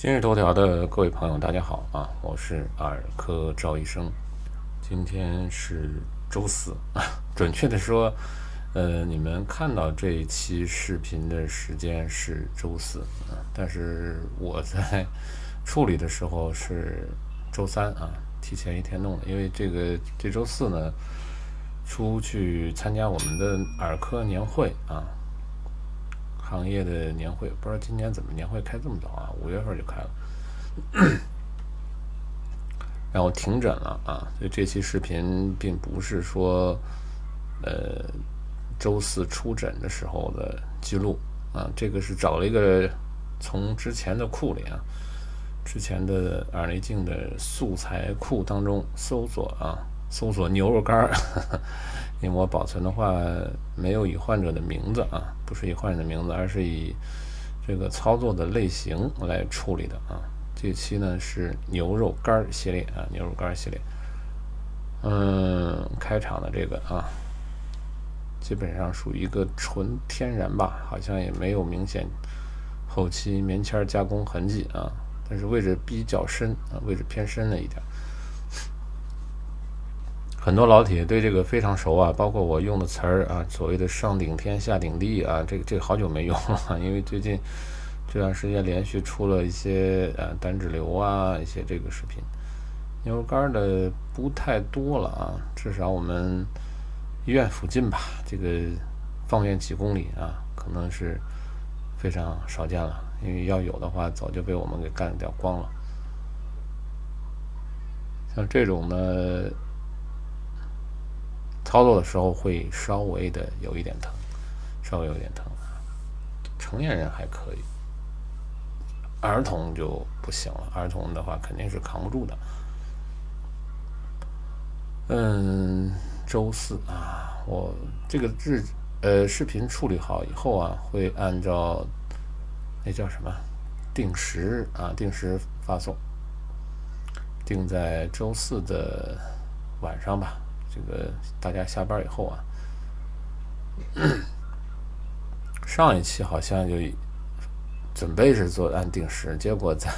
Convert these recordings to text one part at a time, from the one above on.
今日头条的各位朋友，大家好啊！我是耳科赵医生。今天是周四，准确的说，呃，你们看到这一期视频的时间是周四啊，但是我在处理的时候是周三啊，提前一天弄的。因为这个这周四呢，出去参加我们的耳科年会啊。行业的年会，不知道今年怎么年会开这么早啊？五月份就开了，然后停诊了啊。所以这期视频并不是说，呃，周四出诊的时候的记录啊。这个是找了一个从之前的库里啊，之前的耳内镜的素材库当中搜索啊，搜索牛肉干儿。因为我保存的话没有以患者的名字啊，不是以患者的名字，而是以这个操作的类型来处理的啊。这期呢是牛肉干系列啊，牛肉干系列。嗯，开场的这个啊，基本上属于一个纯天然吧，好像也没有明显后期棉签加工痕迹啊，但是位置比较深啊，位置偏深了一点。很多老铁对这个非常熟啊，包括我用的词儿啊，所谓的上顶天下顶地啊，这个这个好久没用了，因为最近这段时间连续出了一些呃单指流啊，一些这个视频，牛肉干的不太多了啊，至少我们医院附近吧，这个方圆几公里啊，可能是非常少见了，因为要有的话，早就被我们给干掉光了。像这种呢。操作的时候会稍微的有一点疼，稍微有一点疼成年人还可以，儿童就不行了。儿童的话肯定是扛不住的。嗯，周四啊，我这个日呃视频处理好以后啊，会按照那叫什么定时啊定时发送，定在周四的晚上吧。这个大家下班以后啊，上一期好像就准备是做按定时，结果在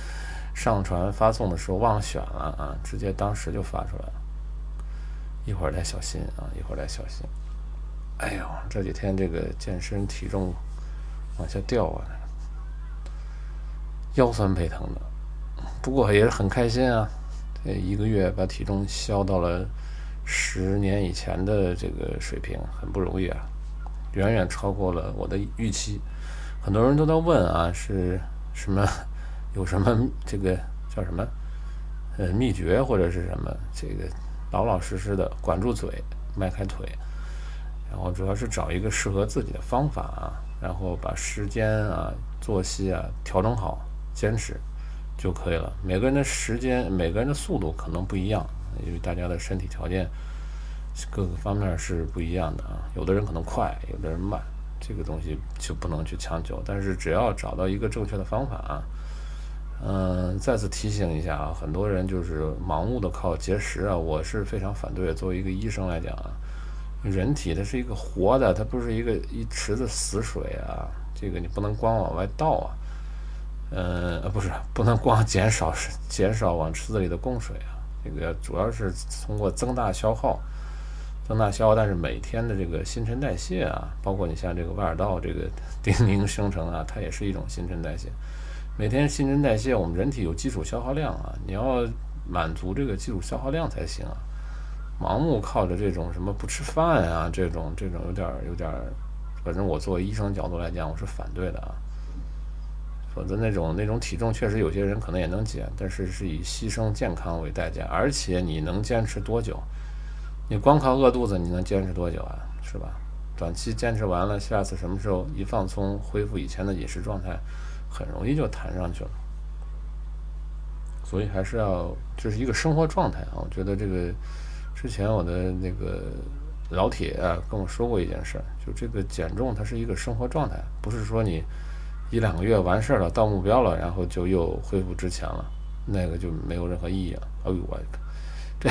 上传发送的时候忘选了啊，直接当时就发出来了。一会儿再小心啊，一会儿再小心。哎呦，这几天这个健身体重往下掉啊，腰酸背疼的，不过也是很开心啊，这一个月把体重消到了。十年以前的这个水平很不容易啊，远远超过了我的预期。很多人都在问啊，是什么？有什么这个叫什么？呃，秘诀或者是什么？这个老老实实的管住嘴，迈开腿，然后主要是找一个适合自己的方法啊，然后把时间啊、作息啊调整好，坚持就可以了。每个人的时间，每个人的速度可能不一样。因为大家的身体条件各个方面是不一样的啊，有的人可能快，有的人慢，这个东西就不能去强求。但是只要找到一个正确的方法啊，嗯，再次提醒一下啊，很多人就是盲目的靠节食啊，我是非常反对。作为一个医生来讲啊，人体它是一个活的，它不是一个一池子死水啊，这个你不能光往外倒啊，呃，不是，不能光减少减少往池子里的供水啊。这个主要是通过增大消耗，增大消耗，但是每天的这个新陈代谢啊，包括你像这个外耳道这个 丁宁生成啊，它也是一种新陈代谢。每天新陈代谢，我们人体有基础消耗量啊，你要满足这个基础消耗量才行啊。盲目靠着这种什么不吃饭啊，这种这种有点有点，反正我作为医生角度来讲，我是反对的啊。否则那种那种体重确实有些人可能也能减，但是是以牺牲健康为代价，而且你能坚持多久？你光靠饿肚子，你能坚持多久啊？是吧？短期坚持完了，下次什么时候一放松，恢复以前的饮食状态，很容易就弹上去了。所以还是要这是一个生活状态啊。我觉得这个之前我的那个老铁啊跟我说过一件事儿，就这个减重它是一个生活状态，不是说你。一两个月完事儿了，到目标了，然后就又恢复之前了，那个就没有任何意义了。哎呦我，这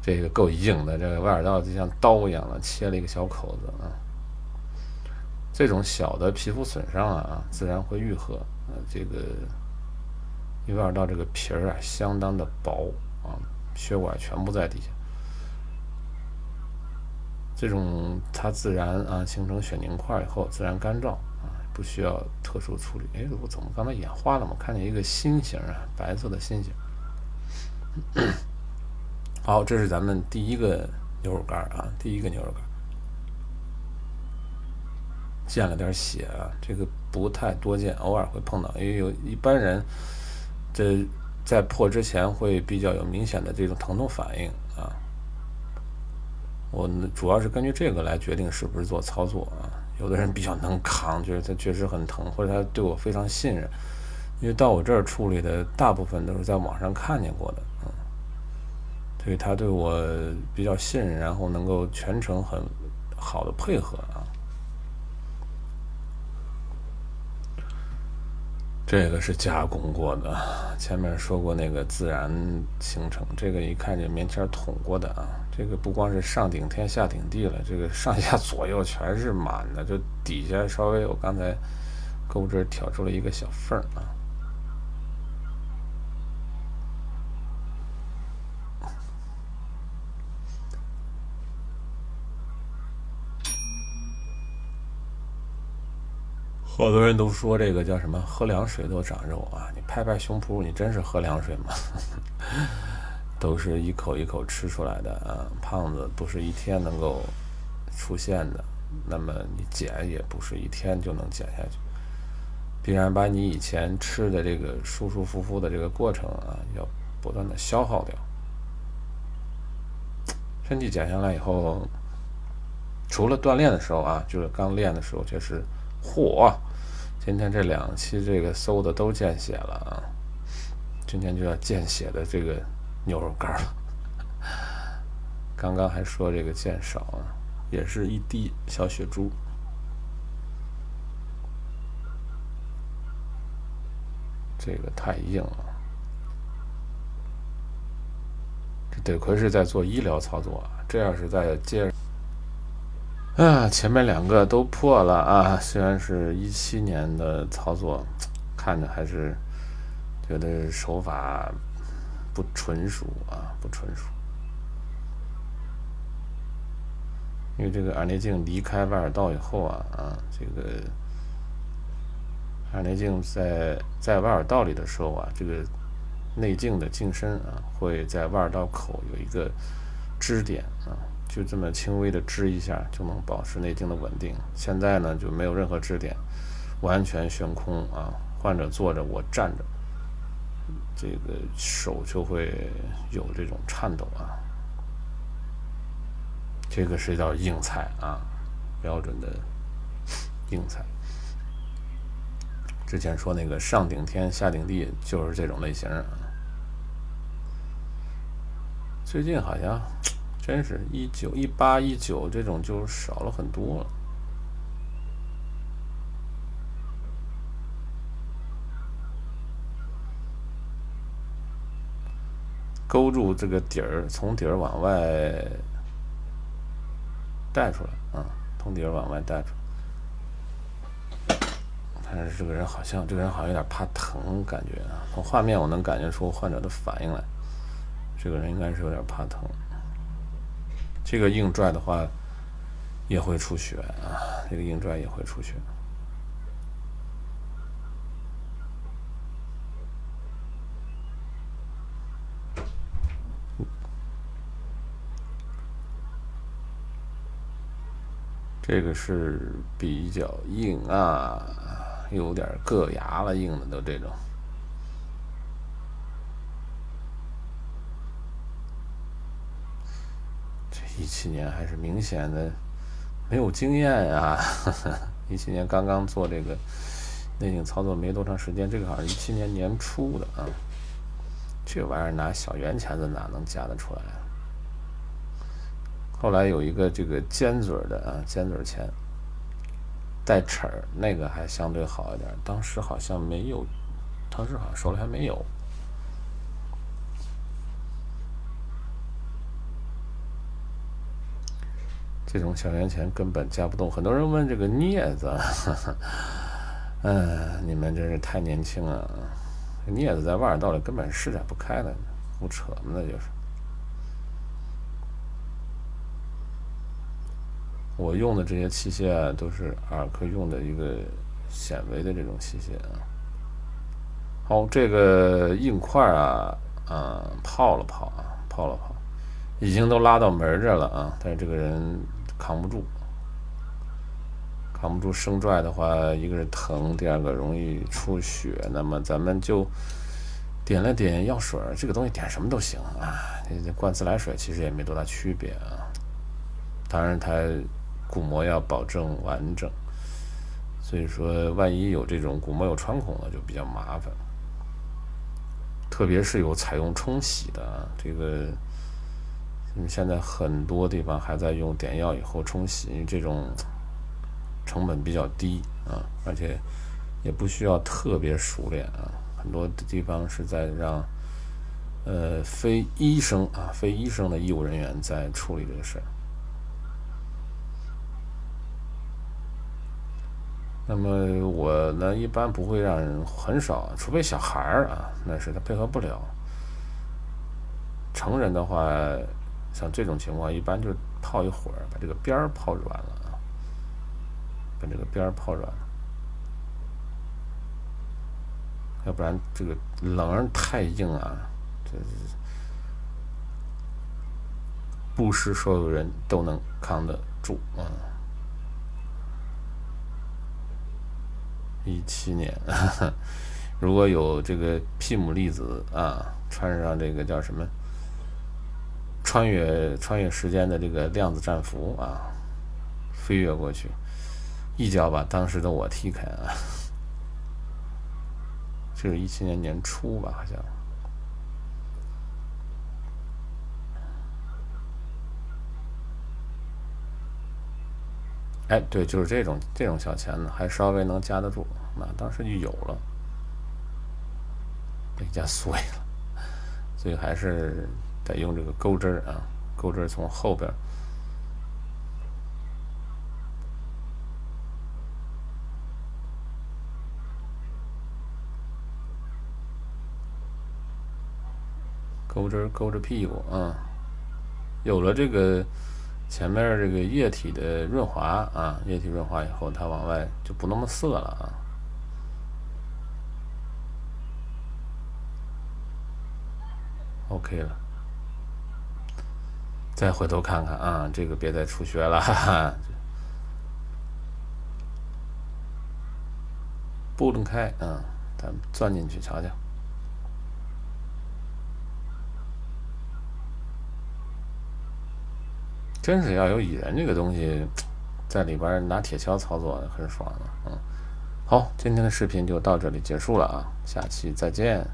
这个够硬的，这个外耳道就像刀一样的，切了一个小口子啊。这种小的皮肤损伤啊，自然会愈合，呃，这个一外耳道这个皮儿啊相当的薄啊，血管全部在底下。这种它自然啊形成血凝块以后自然干燥，不需要特殊处理。哎，我怎么刚才眼花了嘛？看见一个心形啊，白色的心形。好，这是咱们第一个牛肉干啊，第一个牛肉干，见了点血啊，这个不太多见，偶尔会碰到，因为有一般人这在破之前会比较有明显的这种疼痛反应啊。我主要是根据这个来决定是不是做操作啊。有的人比较能扛，觉得他确实很疼，或者他对我非常信任，因为到我这儿处理的大部分都是在网上看见过的，嗯，所以他对我比较信任，然后能够全程很好的配合啊。这个是加工过的，前面说过那个自然形成，这个一看就棉签捅过的啊。这个不光是上顶天下顶地了，这个上下左右全是满的，就底下稍微我刚才钩这挑出了一个小缝啊。好多人都说这个叫什么喝凉水都长肉啊！你拍拍胸脯，你真是喝凉水吗？都是一口一口吃出来的啊！胖子不是一天能够出现的，那么你减也不是一天就能减下去，必然把你以前吃的这个舒舒服服的这个过程啊，要不断的消耗掉。身体减下来以后，除了锻炼的时候啊，就是刚练的时候，就是嚯！今天这两期这个搜的都见血了啊！今天就要见血的这个牛肉干了。刚刚还说这个见少啊，也是一滴小血珠。这个太硬了，这得亏是在做医疗操作啊！这要是在接。啊，前面两个都破了啊！虽然是一七年的操作，看着还是觉得手法不纯熟啊，不纯熟。因为这个耳内镜离开外耳道以后啊啊，这个耳内镜在在外耳道里的时候啊，这个内镜的镜身啊，会在外耳道口有一个支点啊。就这么轻微的支一下，就能保持内镜的稳定。现在呢，就没有任何支点，完全悬空啊。患者坐着，我站着，这个手就会有这种颤抖啊。这个是叫硬菜啊，标准的硬菜。之前说那个上顶天下顶地，就是这种类型啊。最近好像。真是一九一八一九这种就少了很多了，勾住这个底儿，从底儿往外带出来啊，从底儿往外带出来。但是这个人好像，这个人好像有点怕疼，感觉啊，从画面我能感觉出患者的反应来，这个人应该是有点怕疼。这个硬拽的话，也会出血啊！这个硬拽也会出血。这个是比较硬啊，有点硌牙了，硬的都这种。这一七年还是明显的没有经验啊！一七年刚刚做这个内镜操作没多长时间，这个好像一七年年初的啊。这玩意儿拿小圆钳子哪能夹得出来？啊后来有一个这个尖嘴的啊，尖嘴钳带齿儿，那个还相对好一点。当时好像没有，当时好像手里还没有。这种小圆钳根本夹不动。很多人问这个镊子，哈哈嗯，你们真是太年轻了，镊子在腕儿道里根本施展不开了，胡扯嘛，那就是。我用的这些器械啊，都是耳科用的一个显微的这种器械啊。好，这个硬块啊，啊，泡了泡啊，泡了泡，已经都拉到门这了啊，但是这个人扛不住，扛不住生拽的话，一个是疼，第二个容易出血。那么咱们就点了点药水，这个东西点什么都行啊，你灌自来水其实也没多大区别啊。当然它。鼓膜要保证完整，所以说万一有这种鼓膜有穿孔了，就比较麻烦。特别是有采用冲洗的啊，这个因为现在很多地方还在用点药以后冲洗，因为这种成本比较低啊，而且也不需要特别熟练啊。很多地方是在让呃非医生啊、非医生的医务人员在处理这个事儿。那么我呢，一般不会让人很少，除非小孩儿啊，那是他配合不了。成人的话，像这种情况，一般就泡一会儿，把这个边儿泡软了啊，把这个边儿泡软，要不然这个棱太硬啊，这不是所有人都能扛得住啊。一七年，如果有这个皮姆粒子啊，穿上这个叫什么，穿越穿越时间的这个量子战服啊，飞跃过去，一脚把当时的我踢开啊！这是一七年年初吧，好像。哎，对，就是这种这种小钳子，还稍微能夹得住，那当时就有了，被夹碎了，所以还是得用这个钩针儿啊，钩针从后边，钩针勾着屁股啊，有了这个。前面这个液体的润滑啊，液体润滑以后，它往外就不那么涩了啊。OK 了，再回头看看啊，这个别再出血了，哈哈。不能开啊，咱钻进去瞧瞧。真是要有蚁人这个东西 在里边拿铁锹操作很爽的，嗯，好，今天的视频就到这里结束了啊，下期再见。